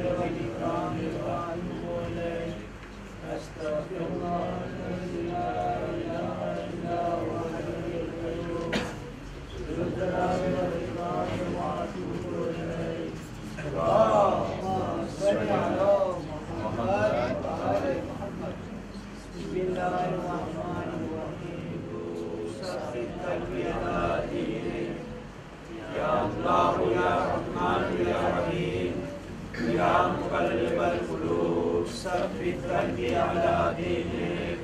والإكرام وأتوب إليك أستغفر الله الذي لا إله إلا هو الحي القيوم ذو الجلال الله الرحمن الرحيم سخر يا الله يا مقلب القلوب ثبت قلبي على دينك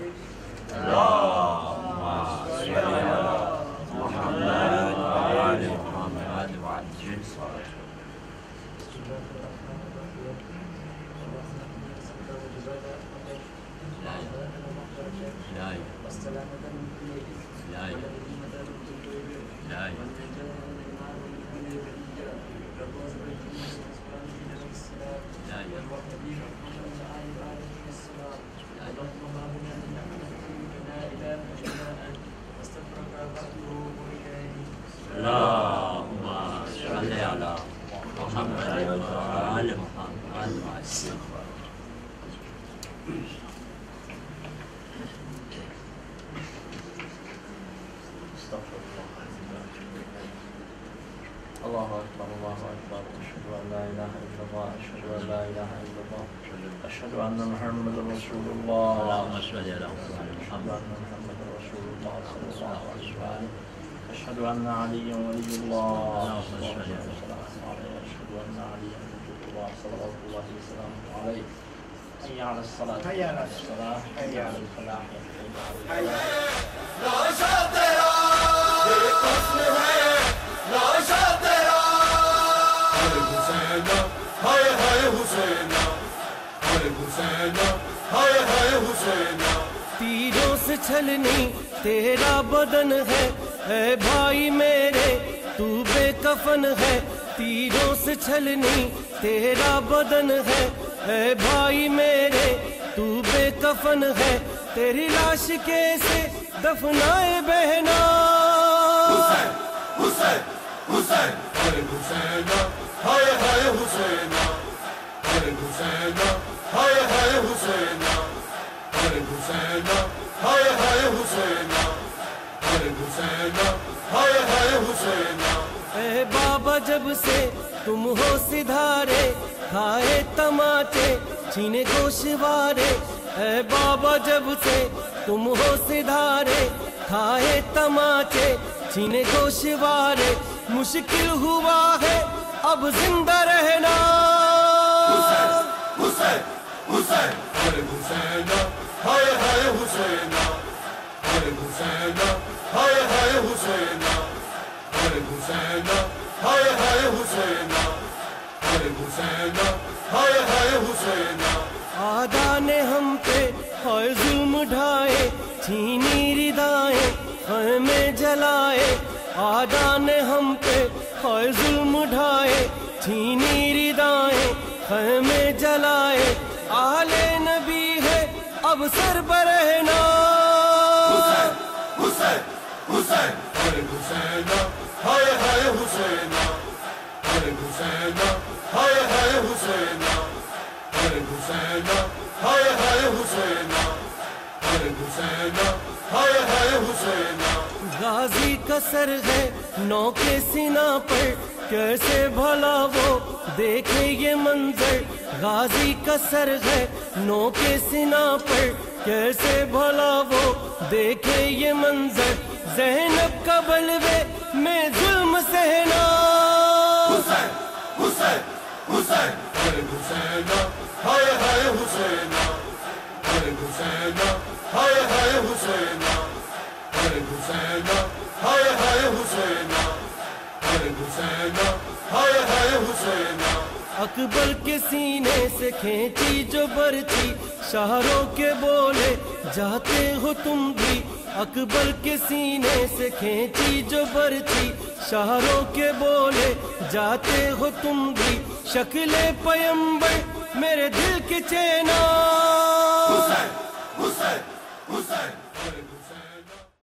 اللهم صل على محمد وعلى محمد وعلى جنس لا لا لا لا سبيل محمد وآل بارك الصراط اللهم ربنا إنك عفو لا إله إلا أنت أستغفرك وأتوب إليك اللهم صل على محمد وآل محمد وسلم. الله أكبر. أن لا إله إلا الله أشهد أن لا إله إلا الله أشهد أن محمدا رسول الله. اللهم صل على أشهد محمد أن محمدا رسول الله صلى الله عليه وآله. أشهد أن عليا ولي الله. اللهم صل على أشهد أن عليا ولي الله صلوات الله وسلامه عليه. حي على الصلاة. حي على الصلاة. حي على الفلاح. حي على الفلاح تیروں سے چھلنی تیرا بدن ہے اے بھائی میرے تو بے کفن ہے تیروں سے چھلنی تیرا بدن ہے اے بھائی میرے تو بے کفن ہے تیری لاش کیسے دفنائے بہنا ہائے ہائے ہائے ہائے اے بابا، جب سے تم ہو سدھارے کھائے تماچے، چھینے گوشوارے اے بابا، جب سے تم ہو سدھارے کھائے تماچے، چھینے گوشوارے مشکل ہوا ہے، اب زندہ رہنا۔ ہر گھسا ہائے ہائے حسین ہائے ہائے آدھا نے ہم پہ ہائے ظلم ڈھائے چھینی ردائیں خیمے جلائے آدھا نے ہم پہ ہائے ظلم ڈھائے چھینی ردائیں خیمے جلائے آل نبی ہے اب سر برہنا غازی کا سر ہے نو کے سینا پر کیسے بھلا وہ دیکھے یہ منظر؟ غازی کا سر ہے نو کے سینا پر۔ کیسے بھلا وہ دیکھے یہ منظر؟ زینب کا بلوے میں ظلم سہنا۔ اکبر کے سینے سے کھینچی جو برچی، شہروں کے بولے جاتے ہو تم بھی۔ اکبر کے سینے سے کھینچی جو برچی، شہروں کے بولے جاتے ہو تم بھی۔ شکل پیمبر میرے دل کے چینا